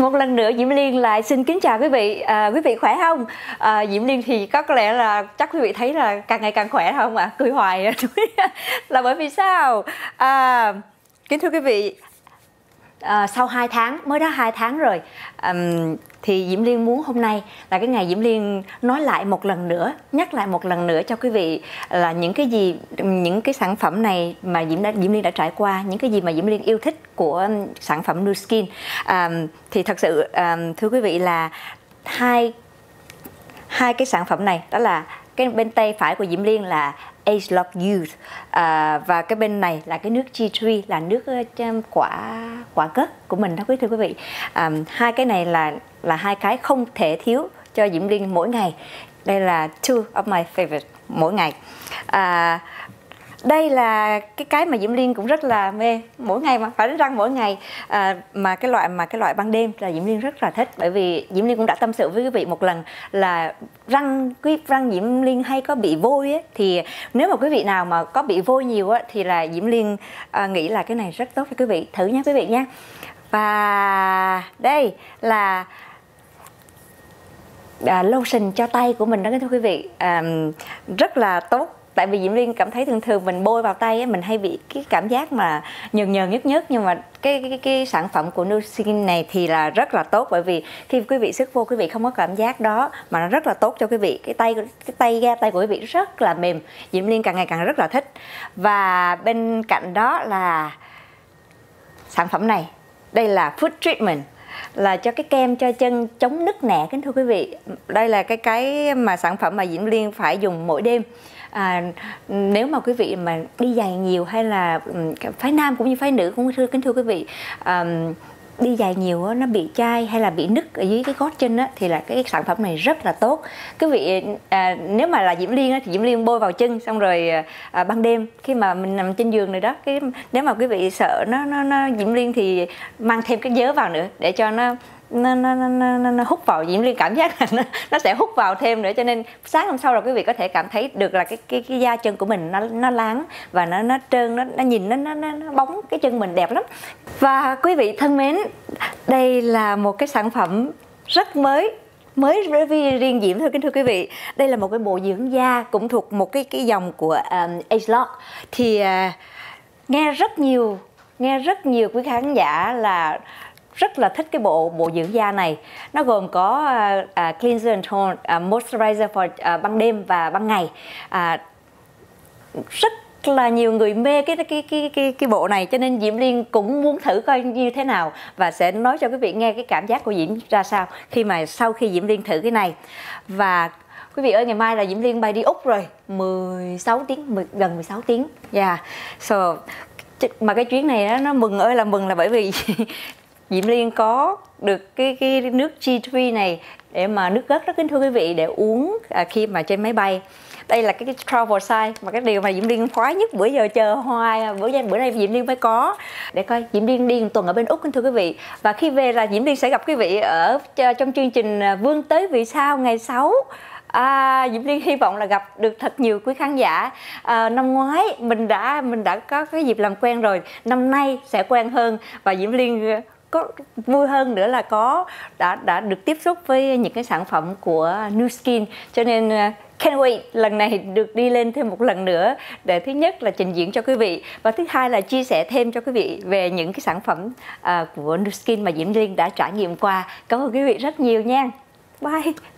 một lần nữa Diễm Liên lại xin kính chào quý vị. À, quý vị khỏe không? À, Diễm Liên thì có lẽ là chắc quý vị thấy là càng ngày càng khỏe không ạ? À? cười hoài à. là bởi vì sao? À, kính thưa quý vị à, sau 2 tháng mới đó 2 tháng rồi à, thì Diễm Liên muốn hôm nay là cái ngày Diễm Liên nói lại một lần nữa nhắc lại một lần nữa cho quý vị là những cái gì những cái sản phẩm này mà Diễm đã Diễm Liên đã trải qua những cái gì mà Diễm Liên yêu thích của sản phẩm Nu Skin. À, thì thật sự à, thưa quý vị là hai hai cái sản phẩm này đó là cái bên tay phải của Diễm Liên là Age Lock Youth. À, và cái bên này là cái nước chi Tree là nước uh, quả quả cất của mình đó quý thưa quý vị. À, hai cái này là là hai cái không thể thiếu cho Diễm Linh mỗi ngày. Đây là two of my favorite mỗi ngày. À, đây là cái cái mà diễm liên cũng rất là mê. Mỗi ngày mà phải đánh răng mỗi ngày. À, mà cái loại mà cái loại ban đêm là diễm liên rất là thích. Bởi vì diễm liên cũng đã tâm sự với quý vị một lần là răng quý răng diễm liên hay có bị vôi ấy, thì nếu mà quý vị nào mà có bị vôi nhiều á, thì là diễm liên à, nghĩ là cái này rất tốt cho quý vị. Thử nha quý vị nha và đây là à, lotion cho tay của mình đó thưa quý vị. À, rất là tốt tại vì diễm liên cảm thấy thường thường mình bôi vào tay ấy, mình hay bị cái cảm giác mà nhờn nhờn nhất nhất nhưng mà cái cái, cái sản phẩm của Nuskin này thì là rất là tốt bởi vì khi quý vị sức vô quý vị không có cảm giác đó mà nó rất là tốt cho quý vị. Cái tay cái tay ga tay của quý vị rất là mềm. Diễm liên càng ngày càng rất là thích. Và bên cạnh đó là sản phẩm này. Đây là food treatment là cho cái kem cho chân chống nứt nẻ kính thưa quý vị. Đây là cái cái mà sản phẩm mà Diễm Liên phải dùng mỗi đêm à, nếu mà quý vị mà đi giày nhiều hay là ừ, phái nam cũng như phái nữ cũng thưa kính thưa quý vị à, đi dài nhiều nó bị chai hay là bị nứt ở dưới cái gót chân á, thì là cái sản phẩm này rất là tốt. Quý vị à, nếu mà là diễm liên á, thì diễm liên bôi vào chân xong rồi à, ban đêm khi mà mình nằm trên giường này đó cái nếu mà quý vị sợ nó nó, nó diễm liên thì mang thêm cái dớ vào nữa để cho nó nó, nó, nó, nó, nó hút vào diễm liên cảm giác là nó, nó sẽ hút vào thêm nữa cho nên sáng hôm sau là quý vị có thể cảm thấy được là cái cái, cái da chân của mình nó nó láng và nó nó trơn nó, nó nhìn nó, nó nó bóng cái chân mình đẹp lắm. Và quý vị thân mến đây là một cái sản phẩm rất mới mới riêng diễm thôi kính thưa quý vị. Đây là một cái bộ dưỡng da cũng thuộc một cái cái dòng của um, Agelock thì uh, nghe rất nhiều nghe rất nhiều quý khán giả là rất là thích cái bộ bộ dưỡng da này. Nó gồm có uh, uh, cleanser and tone uh, moisturizer for uh, ban đêm và ban ngày. Uh, rất là nhiều người mê cái cái cái cái cái bộ này cho nên Diễm Liên cũng muốn thử coi như thế nào và sẽ nói cho quý vị nghe cái cảm giác của Diễm ra sao khi mà sau khi Diễm Liên thử cái này. Và quý vị ơi ngày mai là Diễm Liên bay đi Úc rồi. 16 tiếng 10, gần 16 tiếng. Yeah. So mà cái chuyến này đó, nó mừng ơi là mừng là bởi vì Diễm Liên có được cái cái nước G3 này để mà nước rất đó kính thưa quý vị để uống à, khi mà trên máy bay. Đây là cái, cái travel size mà cái điều mà Diễm Liên khoái nhất bữa giờ chờ hoài bữa nay bữa nay Diễm Liên mới có. Để coi Diễm Liên đi một tuần ở bên Úc kính thưa quý vị. Và khi về là Diễm Liên sẽ gặp quý vị ở ờ, trong chương trình à, Vương tới vì sao ngày 6 À, Diễm Liên hy vọng là gặp được thật nhiều quý khán giả. À, năm ngoái mình đã mình đã có cái dịp làm quen rồi, năm nay sẽ quen hơn. Và Diễm Liên có vui hơn nữa là có đã đã được tiếp xúc với những cái sản phẩm của New Skin. Cho nên uh, can't wait lần này được đi lên thêm một lần nữa để thứ nhất là trình diễn cho quý vị và thứ hai là chia sẻ thêm cho quý vị về những cái sản phẩm uh, của New Skin mà Diễm Liên đã trải nghiệm qua. Cảm ơn quý vị rất nhiều nha. Bye.